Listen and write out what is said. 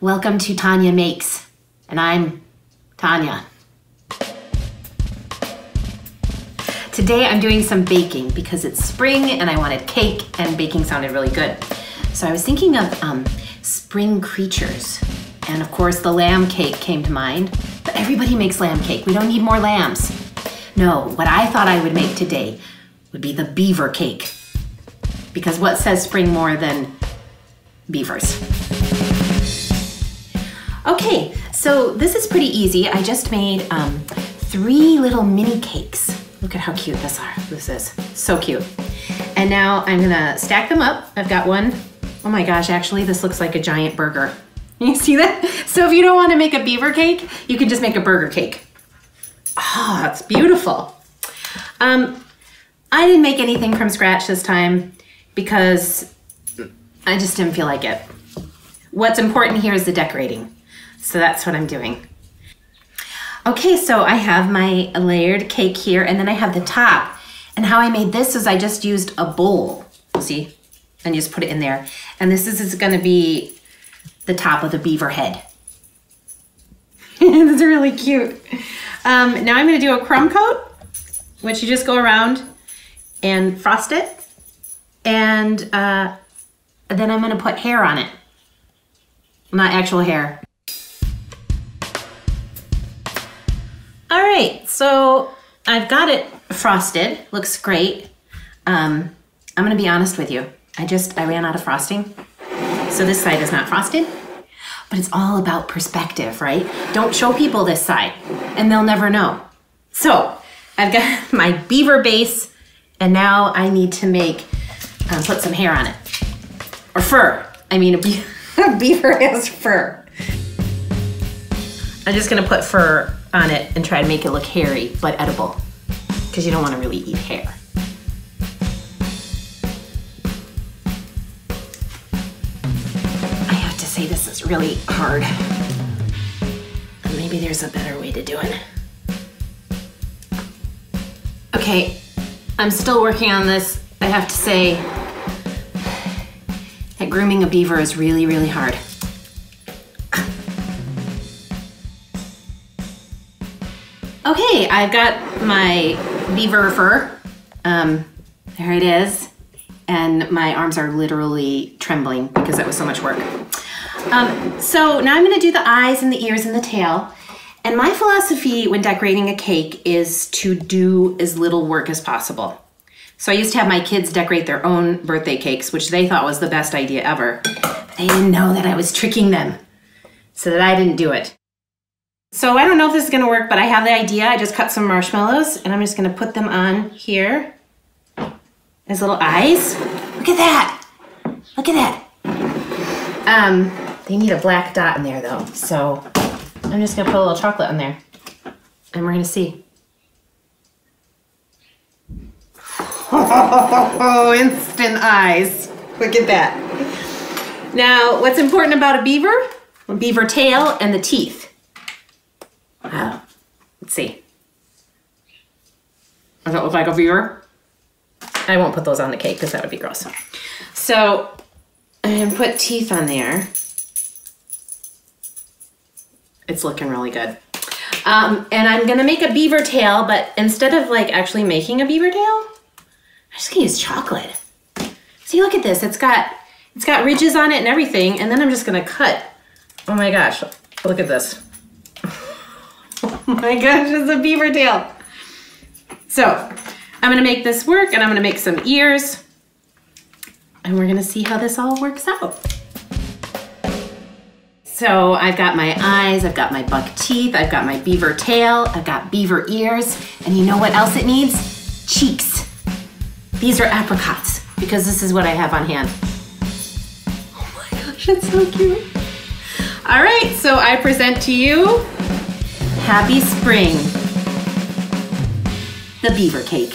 Welcome to Tanya Makes, and I'm Tanya. Today I'm doing some baking because it's spring and I wanted cake and baking sounded really good. So I was thinking of um, spring creatures. And of course the lamb cake came to mind, but everybody makes lamb cake. We don't need more lambs. No, what I thought I would make today would be the beaver cake. Because what says spring more than beavers? Okay, so this is pretty easy. I just made um, three little mini cakes. Look at how cute this are. This is so cute. And now I'm gonna stack them up. I've got one. Oh my gosh, actually this looks like a giant burger. You see that? So if you don't wanna make a beaver cake, you can just make a burger cake. Oh, that's beautiful. Um, I didn't make anything from scratch this time because I just didn't feel like it. What's important here is the decorating. So that's what I'm doing. Okay, so I have my layered cake here and then I have the top. And how I made this is I just used a bowl, see? And just put it in there. And this is, is gonna be the top of the beaver head. is really cute. Um, now I'm gonna do a crumb coat, which you just go around and frost it. And uh, then I'm gonna put hair on it. Not actual hair, right, so I've got it frosted. Looks great. Um, I'm gonna be honest with you. I just, I ran out of frosting. So this side is not frosted, but it's all about perspective, right? Don't show people this side and they'll never know. So I've got my beaver base and now I need to make, um, put some hair on it. Or fur. I mean, a, be a beaver has fur. I'm just gonna put fur on it and try to make it look hairy but edible because you don't want to really eat hair. I have to say this is really hard. Maybe there's a better way to do it. Okay, I'm still working on this. I have to say that grooming a beaver is really, really hard. I've got my beaver fur. Um, there it is. And my arms are literally trembling because that was so much work. Um, so now I'm gonna do the eyes and the ears and the tail. And my philosophy when decorating a cake is to do as little work as possible. So I used to have my kids decorate their own birthday cakes, which they thought was the best idea ever. But they didn't know that I was tricking them so that I didn't do it. So I don't know if this is gonna work, but I have the idea. I just cut some marshmallows and I'm just gonna put them on here as little eyes. Look at that. Look at that. Um, they need a black dot in there though. So I'm just gonna put a little chocolate on there and we're gonna see. Oh, instant eyes. Look at that. Now, what's important about a beaver? A beaver tail and the teeth. Let's see. Does that look like a beaver? I won't put those on the cake because that would be gross. So I'm gonna put teeth on there. It's looking really good. Um, and I'm gonna make a beaver tail, but instead of like actually making a beaver tail, I'm just gonna use chocolate. See, look at this. It's got it's got ridges on it and everything, and then I'm just gonna cut. Oh my gosh, look at this. My gosh, it's a beaver tail. So I'm gonna make this work and I'm gonna make some ears and we're gonna see how this all works out. So I've got my eyes, I've got my buck teeth, I've got my beaver tail, I've got beaver ears, and you know what else it needs? Cheeks. These are apricots because this is what I have on hand. Oh my gosh, it's so cute. All right, so I present to you Happy Spring, the beaver cake.